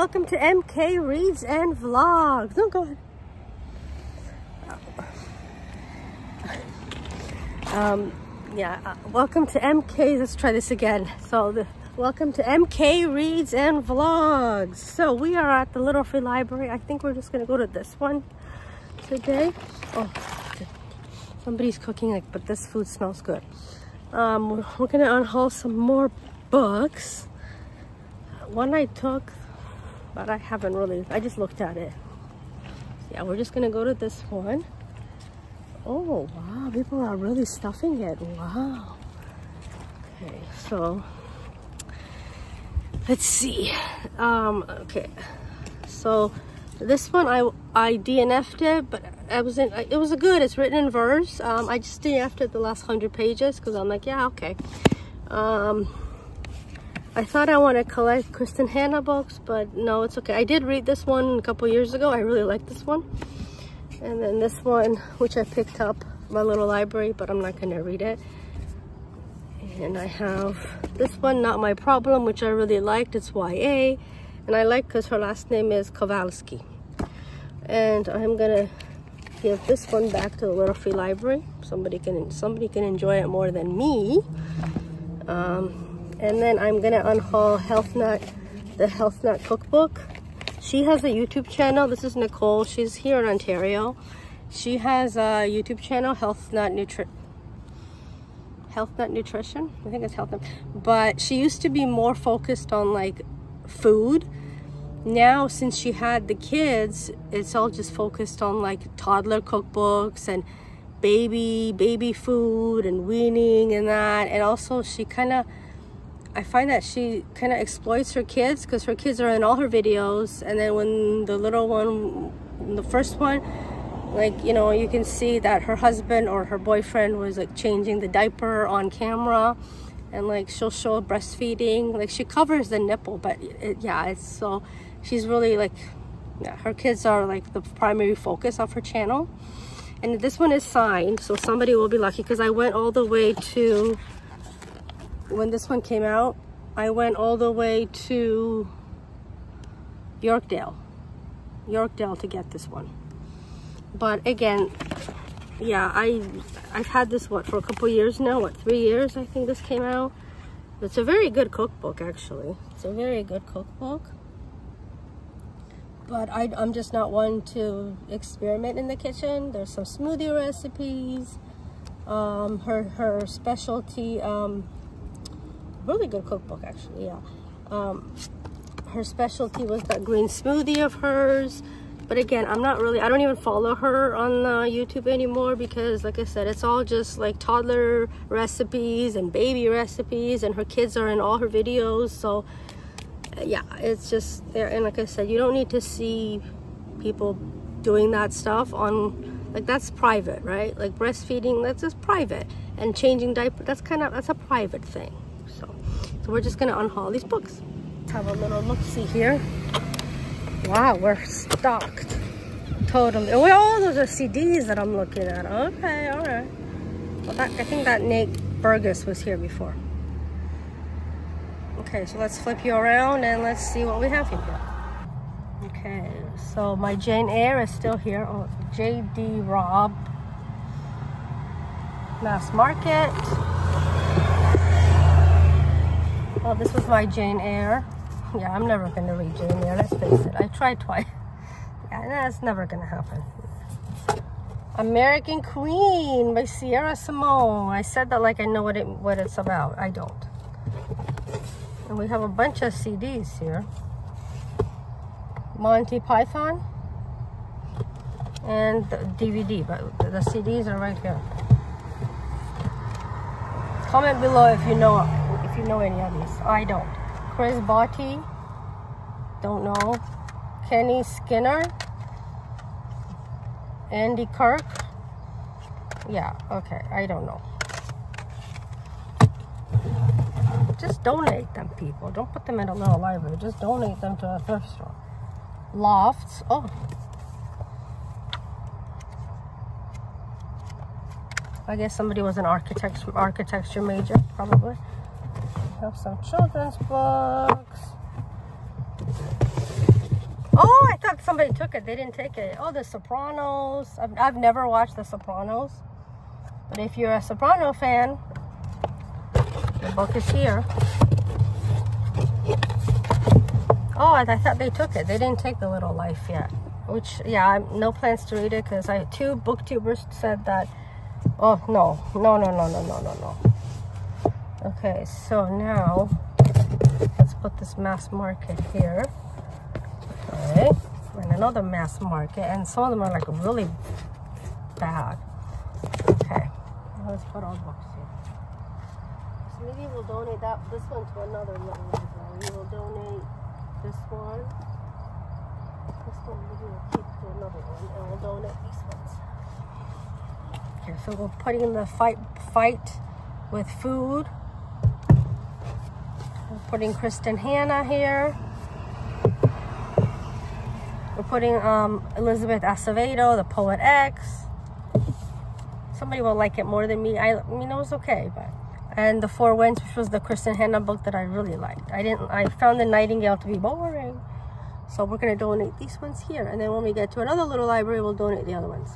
welcome to Mkay Reads and Vlogs. No, go ahead. Um, yeah, uh, welcome to Mkay. Let's try this again. So, the, welcome to Mkay Reads and Vlogs. So, we are at the Little Free Library. I think we're just gonna go to this one today. Oh, somebody's cooking, like, but this food smells good. Um, we're, we're gonna unhaul some more books. One I took, but I haven't really. I just looked at it. Yeah, we're just gonna go to this one. Oh, wow, people are really stuffing it. Wow. Okay, so let's see. Um, okay, so this one I I DNF'd it, but I was in. It was a good. It's written in verse. Um, I just DNF'd it the last hundred pages because I'm like, yeah, okay. Um, I thought I want to collect Kristin Hannah books, but no, it's okay. I did read this one a couple years ago. I really like this one. And then this one, which I picked up my little library, but I'm not gonna read it. And I have this one, Not My Problem, which I really liked. It's YA. And I like because her last name is Kowalski. And I'm gonna give this one back to the Little Free Library. Somebody can somebody can enjoy it more than me. Um, and then I'm gonna unhaul Health Nut, the Health Nut cookbook. She has a YouTube channel. This is Nicole. She's here in Ontario. She has a YouTube channel, Health Nut Nutri Health Nut Nutrition. I think it's Health Nut. But she used to be more focused on like food. Now, since she had the kids, it's all just focused on like toddler cookbooks and baby, baby food and weaning and that. And also she kind of I find that she kind of exploits her kids because her kids are in all her videos. And then when the little one, the first one, like, you know, you can see that her husband or her boyfriend was like changing the diaper on camera. And like she'll show breastfeeding. Like she covers the nipple, but it, yeah, it's so, she's really like, yeah, her kids are like the primary focus of her channel. And this one is signed, so somebody will be lucky because I went all the way to when this one came out, I went all the way to Yorkdale, Yorkdale to get this one. But again, yeah, I I've had this what for a couple years now. What three years? I think this came out. It's a very good cookbook, actually. It's a very good cookbook. But I, I'm just not one to experiment in the kitchen. There's some smoothie recipes. Um, her her specialty um, really good cookbook actually yeah. Um, her specialty was that green smoothie of hers. But again i'm not really i don't even follow her on uh, youtube anymore because like i said it's all just like toddler recipes and baby recipes and her kids are in all her videos. So uh, yeah it's just there. And like i said you don't need to see people doing that stuff on like that's private right? Like breastfeeding that's just private. And changing diaper that's kind of that's a private thing so so we're just gonna unhaul these books. Have a little look-see here. Wow, we're stocked. Totally. Oh, all those are CDs that I'm looking at. Okay, all right. Well, that, I think that Nate Burgess was here before. Okay, so let's flip you around and let's see what we have here. Okay, so my Jane Eyre is still here. Oh, J.D. Robb. Mass Market. Well, this was my Jane Eyre. Yeah, I'm never going to read Jane Eyre, let's face it. I tried twice. Yeah, that's never going to happen. American Queen by Sierra Simone. I said that like I know what it what it's about. I don't. And we have a bunch of CDs here. Monty Python. And DVD, but the CDs are right here. Comment below if you know if you know any of these. I don't. Chris Botti. Don't know. Kenny Skinner. Andy Kirk. Yeah, okay. I don't know. Just donate them, people. Don't put them in a little library. Just donate them to a thrift store. Lofts. Oh, I guess somebody was an architecture architecture major, probably have some children's books. Oh, I thought somebody took it. They didn't take it. Oh, The Sopranos. I've, I've never watched The Sopranos. But if you're a Soprano fan, the book is here. Oh, I, I thought they took it. They didn't take The Little Life yet. Which, yeah, I have no plans to read it because I two booktubers said that. Oh, no. No, no, no, no, no, no, no. Okay, so now let's put this mass market here. Okay, and another mass market, and some of them are like really bad. Okay, let's put our books here. So maybe we'll donate that this one to another little. We will donate this one. This one we will keep to another one, and we'll donate these ones. Okay, so we're putting in the fight fight with food. Putting Kristin Hannah here. We're putting um, Elizabeth Acevedo, the Poet X. Somebody will like it more than me. I, I mean, it was okay, but and the Four Winds, which was the Kristin Hannah book that I really liked. I didn't. I found the Nightingale to be boring, so we're gonna donate these ones here, and then when we get to another little library, we'll donate the other ones.